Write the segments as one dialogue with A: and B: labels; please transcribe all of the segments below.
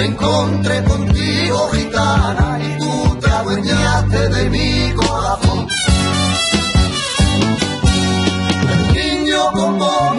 A: Me encontré contigo, gitana, y tú te adueñaste de mi corazón. Niño como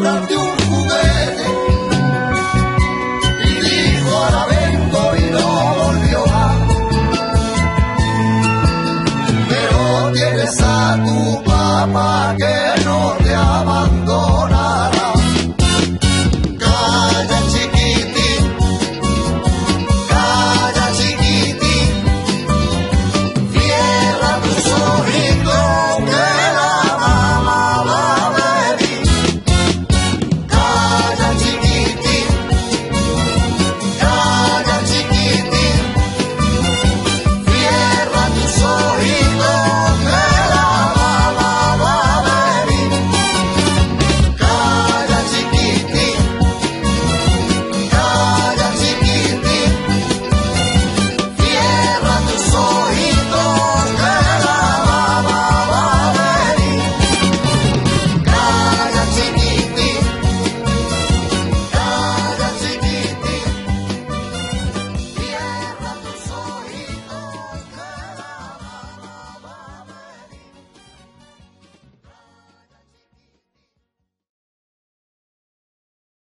A: comprarte un juguete. Y dijo a la vengo y no volvió a pero tienes a tu papá que